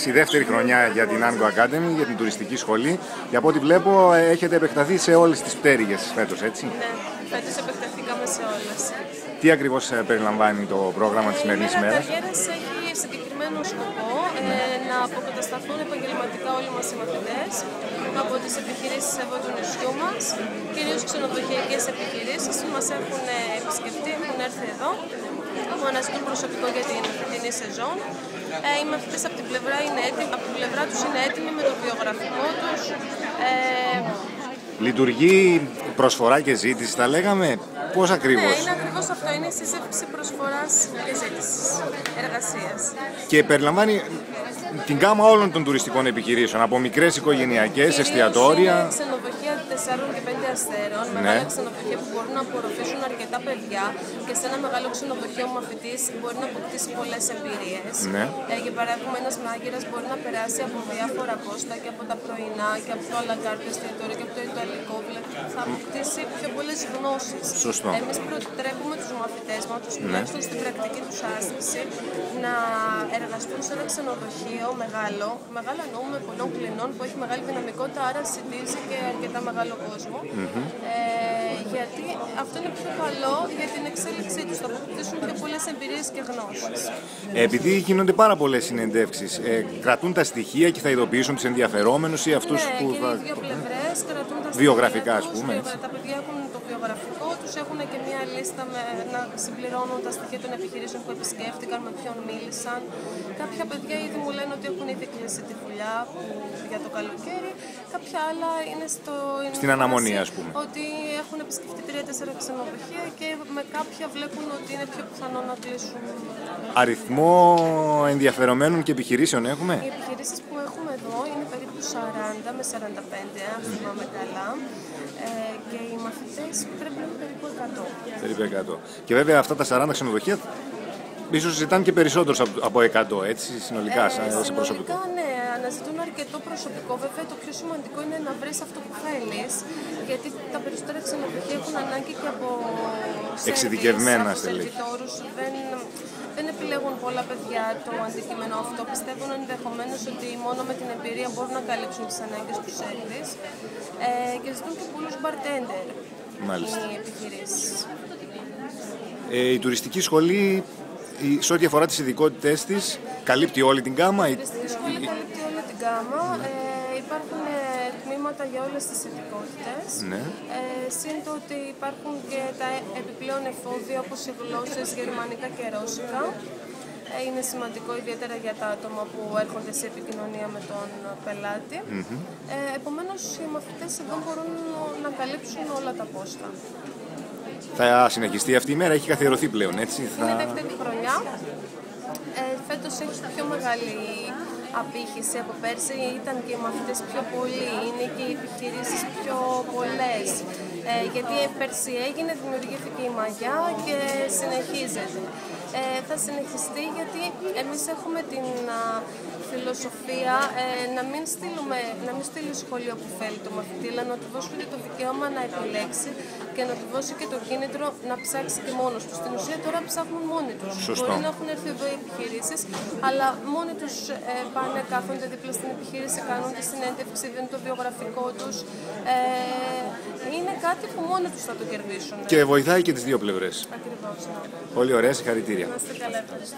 η δεύτερη χρονιά για την Ango Academy, για την τουριστική σχολή. Και από ό,τι βλέπω, έχετε επεκταθεί σε όλες τις πτέρυγες φέτος, έτσι; Ναι, φέτος επεκταθήκαμε σε όλες. Τι ακριβώς περιλαμβάνει το πρόγραμμα της σημερινής ημέρας; Η έχει συγκεκριμένο σκοπό ε, να αποκατασταθούν επαγγελματικά όλοι μας οι μαθητές από τις επιχειρήσεις εδώ του νησιού μας, κυρίως ξενοδοχειακές επιχειρήσεις. Μας έχουν επισκεφτεί, έχουν έρθει εδώ που αναζητούν προσωπικό για την φετινή σεζόν. Ε, οι μαθητές από την πλευρά είναι έτοιμοι, από την πλευρά τους είναι έτοιμοι με το βιογραφικό τους. Ε, Λειτουργεί προσφορά και ζήτηση, τα λέγαμε; Πώς ακριβώς; Ναι, είναι ακριβώς αυτό. Είναι η σύζευξη προσφοράς και ζήτησης εργασίας. Και περιλαμβάνει την γάμα όλων των τουριστικών επιχειρήσεων, από μικρές οικογενειακές, εστιατόρια. Είναι ξενοδοχεία 4 και 5 αστέρων, ναι. μεγάλα ξενοδοχεία που μπορούν να απορροφήσουν αρκετά παιδιά και σε ένα μεγάλο ξενοδοχείο ο μαθητής μπορεί να αποκτήσει πολλές εμπειρίες. Ναι. Ε, για παράδειγμα, ένας μάγειρας μπορεί να περάσει από διάφορα κόστα και από τα πρωινά και από το αλαγκάρτ εστιατόριο και από το ιταλικό. Δηλαδή θα αποκτήσει πιο πολλές γνώσεις. Σωστό. Εμείς προτρέπουμε τους μαθητές μας, τους τουλάχιστον στην πρακτική τους άσκηση, να εργαστούν σε ένα ξενοδοχείο μεγάλο, μεγάλο εννοούμε πολλών κλινών που έχει μεγάλη δυναμικότητα, άρα συντήσει και αρκετά μεγάλο κόσμο. Mm-hmm. Ε, γιατί αυτό είναι πιο καλό για την εξέλιξή τους. Θα αποκτήσουν πιο πολλές εμπειρίες και γνώσεις. Επειδή γίνονται πάρα πολλές συνεντεύξεις, ε, κρατούν τα στοιχεία και θα ειδοποιήσουν τους ενδιαφερόμενους ή αυτούς ναι, που. Και θα... οι δύο πλευρές κρατούν τα Βιογραφικά, ας πούμε. Τα παιδιά έχουν το βιογραφικό τους, έχουν και μια λίστα με, να συμπληρώνουν τα στοιχεία των επιχειρήσεων που επισκέφτηκαν, με ποιον μίλησαν. Κάποια παιδιά ήδη μου λένε ότι έχουν ήδη κλείσει τη δουλειά για το καλοκαίρι. Κάποια άλλα είναι στο. Στην αναμονή, ας πούμε. Ότι έχουν επισκεφτεί τρία-τέσσερα ξενοδοχεία και με κάποια βλέπουν ότι είναι πιο πιθανό να κλείσουν. Αριθμό ενδιαφερομένων και επιχειρήσεων έχουμε; Οι επιχειρήσεις που έχουμε εδώ είναι περίπου 40 με 45, αν θυμάμαι καλά. Ε, και οι μαθητές πρέπει να είναι περίπου 100. Περίπου 100. Και βέβαια αυτά τα 40 ξενοδοχεία ίσως ζητάνε και περισσότερους από 100, έτσι, συνολικά, ε, σαν συνολικά, προσωπικό. ναι, αναζητούν αρκετό προσωπικό. Βέβαια, το πιο σημαντικό είναι να βρεις αυτό που θέλεις, γιατί τα περισσότερα ξενοδοχεία έχουν ανάγκη και από εξειδικευμένα στελέχη. Δεν, δεν επιλέγουν πολλά παιδιά το αντικείμενο αυτό. Πιστεύουν ενδεχομένως ότι μόνο με την εμπειρία μπορούν να καλύψουν τις ανάγκες του σερβις ε, και ζητούν και πολλούς bartender Μάλιστα. οι επιχειρήσεις. Ε, η τουριστική σχολή, σε ό,τι αφορά τις ειδικότητέ της, καλύπτει όλη την γάμα. Η τουριστική σχολή καλύπτει όλη την γάμα. Ε, υπάρχουν ε, τμήματα για όλες τις ειδικότητες. Ναι. Ε, Συν το ότι υπάρχουν και τα επιπλέον εφόδια όπως οι γλώσσες γερμανικά και ρώσικα. Ε, είναι σημαντικό ιδιαίτερα για τα άτομα που έρχονται σε επικοινωνία με τον πελάτη. Mm-hmm. Ε, επομένως οι μαθητές εδώ μπορούν να καλύψουν όλα τα πόστα. Θα συνεχιστεί αυτή η μέρα, έχει καθιερωθεί πλέον, έτσι. Είναι θα... δεύτερη χρονιά. Ε, φέτος έχει πιο μεγάλη απήχηση από πέρσι. Ήταν και οι μαθητές πιο πολλοί, είναι και οι επιχειρήσεις πιο πολλές. Ε, γιατί πέρσι έγινε, δημιουργήθηκε η μαγιά και συνεχίζεται. Ε, θα συνεχιστεί γιατί εμείς έχουμε την α, φιλοσοφία ε, να μην, στείλουμε, να μην στείλει σχολείο που θέλει το μαθητή, αλλά να του δώσουμε το δικαίωμα να επιλέξει και να του δώσει και το κίνητρο να ψάξει και μόνος τους. Στην ουσία τώρα ψάχνουν μόνοι τους. Μπορεί να έχουν έρθει εδώ οι επιχειρήσεις, αλλά μόνοι τους ε, πάνε, κάθονται δίπλα στην επιχείρηση, κάνουν τη συνέντευξη, δίνουν το βιογραφικό τους. Ε, είναι κάτι που μόνοι τους θα το κερδίσουν. Και βοηθάει και τις δύο πλευρές. Ακριβώς. Πολύ ωραία, συγχαρητήρια. Να είστε καλά, ευχαριστώ.